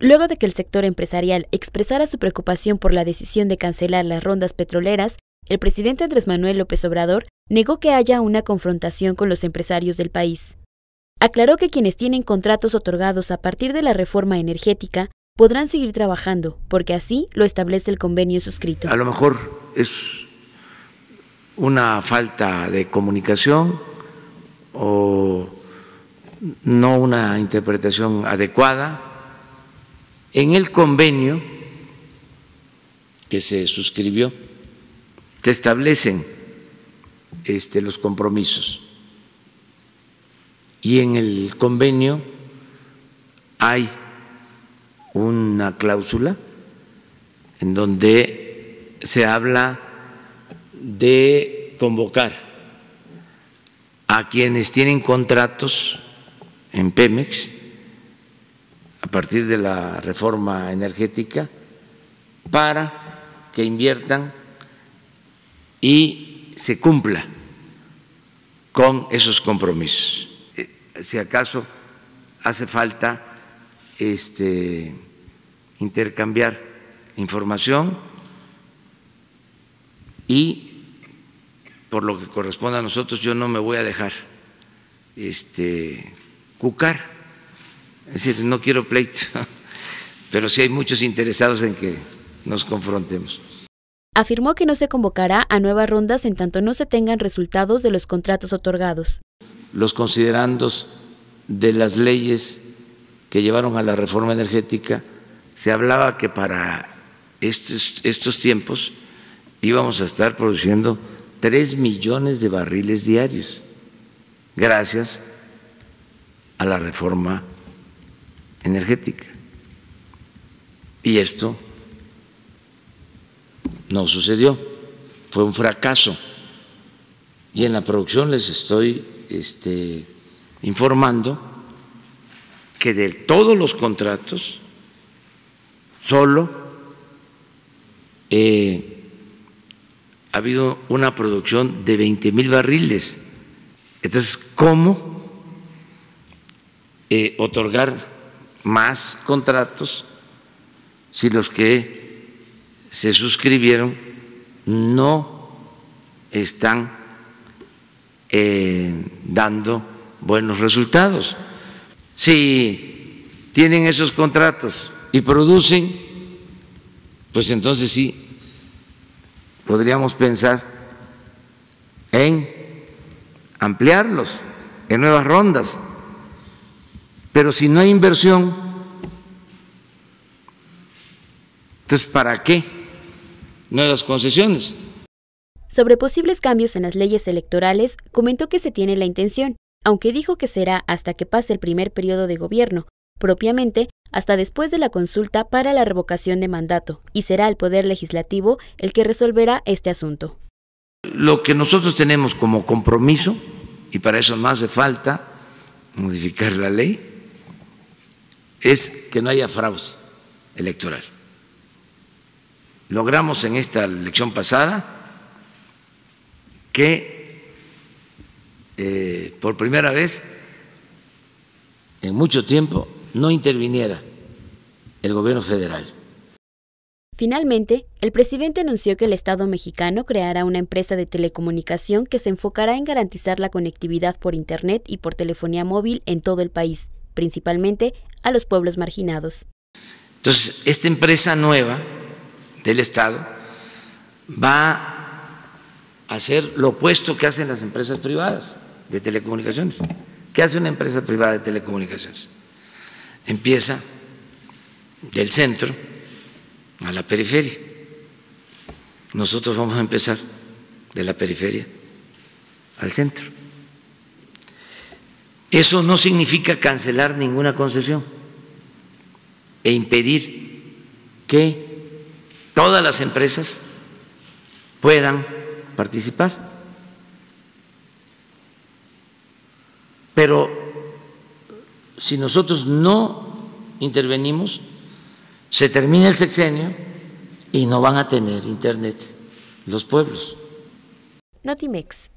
Luego de que el sector empresarial expresara su preocupación por la decisión de cancelar las rondas petroleras, el presidente Andrés Manuel López Obrador negó que haya una confrontación con los empresarios del país. Aclaró que quienes tienen contratos otorgados a partir de la reforma energética podrán seguir trabajando, porque así lo establece el convenio suscrito. A lo mejor es una falta de comunicación o no una interpretación adecuada en el convenio que se suscribió se establecen este, los compromisos. Y en el convenio hay una cláusula en donde se habla de convocar a quienes tienen contratos en Pemex partir de la reforma energética para que inviertan y se cumpla con esos compromisos. Eh, si acaso hace falta este, intercambiar información y por lo que corresponde a nosotros yo no me voy a dejar este, cucar es decir, no quiero pleito, pero sí hay muchos interesados en que nos confrontemos. Afirmó que no se convocará a nuevas rondas en tanto no se tengan resultados de los contratos otorgados. Los considerandos de las leyes que llevaron a la reforma energética, se hablaba que para estos, estos tiempos íbamos a estar produciendo tres millones de barriles diarios, gracias a la reforma energética. Y esto no sucedió, fue un fracaso. Y en la producción les estoy este, informando que de todos los contratos, solo eh, ha habido una producción de 20 mil barriles. Entonces, ¿cómo eh, otorgar más contratos si los que se suscribieron no están eh, dando buenos resultados. Si tienen esos contratos y producen, pues entonces sí, podríamos pensar en ampliarlos en nuevas rondas pero si no hay inversión, entonces ¿para qué nuevas concesiones? Sobre posibles cambios en las leyes electorales, comentó que se tiene la intención, aunque dijo que será hasta que pase el primer periodo de gobierno, propiamente hasta después de la consulta para la revocación de mandato, y será el Poder Legislativo el que resolverá este asunto. Lo que nosotros tenemos como compromiso, y para eso no hace falta modificar la ley, es que no haya fraude electoral. Logramos en esta elección pasada que eh, por primera vez en mucho tiempo no interviniera el gobierno federal. Finalmente, el presidente anunció que el Estado mexicano creará una empresa de telecomunicación que se enfocará en garantizar la conectividad por Internet y por telefonía móvil en todo el país principalmente a los pueblos marginados. Entonces, esta empresa nueva del Estado va a hacer lo opuesto que hacen las empresas privadas de telecomunicaciones. ¿Qué hace una empresa privada de telecomunicaciones? Empieza del centro a la periferia. Nosotros vamos a empezar de la periferia al centro. Eso no significa cancelar ninguna concesión e impedir que todas las empresas puedan participar. Pero si nosotros no intervenimos, se termina el sexenio y no van a tener internet los pueblos. Notimex.